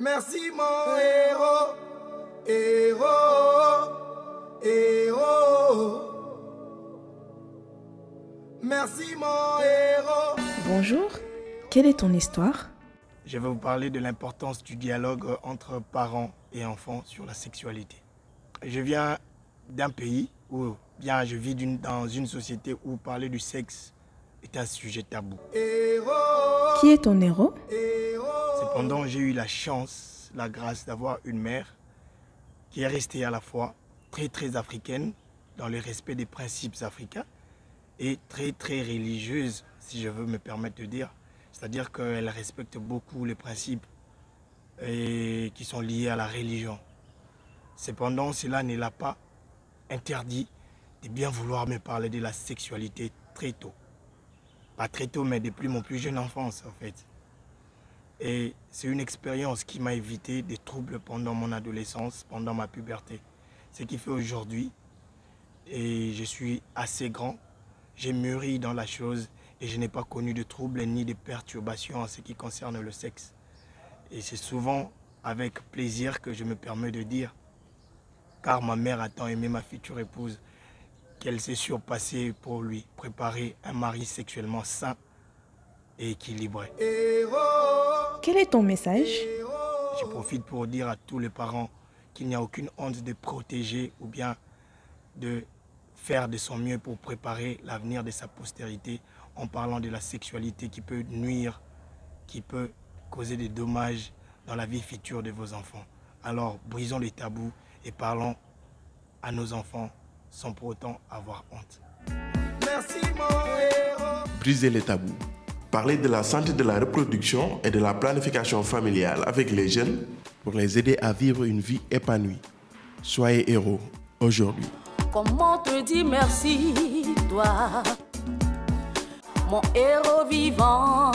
Merci mon héros, héros, héros. Merci mon héros. Bonjour, quelle est ton histoire? Je vais vous parler de l'importance du dialogue entre parents et enfants sur la sexualité. Je viens d'un pays où bien je vis dans une société où parler du sexe est un sujet tabou. Qui est ton héros Cependant, j'ai eu la chance, la grâce d'avoir une mère qui est restée à la fois très très africaine dans le respect des principes africains et très très religieuse, si je veux me permettre de dire. C'est-à-dire qu'elle respecte beaucoup les principes qui sont liés à la religion. Cependant, cela ne l'a pas interdit de bien vouloir me parler de la sexualité très tôt. Pas très tôt, mais depuis mon plus jeune enfance, en fait. Et c'est une expérience qui m'a évité des troubles pendant mon adolescence, pendant ma puberté. Ce qui fait aujourd'hui, et je suis assez grand, j'ai mûri dans la chose et je n'ai pas connu de troubles ni de perturbations en ce qui concerne le sexe. Et c'est souvent avec plaisir que je me permets de dire, car ma mère a tant aimé ma future épouse, qu'elle s'est surpassée pour lui préparer un mari sexuellement sain et équilibré. Quel est ton message? Je profite pour dire à tous les parents qu'il n'y a aucune honte de protéger ou bien de faire de son mieux pour préparer l'avenir de sa postérité en parlant de la sexualité qui peut nuire, qui peut causer des dommages dans la vie future de vos enfants. Alors brisons les tabous et parlons à nos enfants sans pour autant avoir honte. Merci mon Briser les tabous. Parler de la santé de la reproduction et de la planification familiale avec les jeunes pour les aider à vivre une vie épanouie. Soyez héros aujourd'hui. Comment te dire merci, toi, mon héros vivant?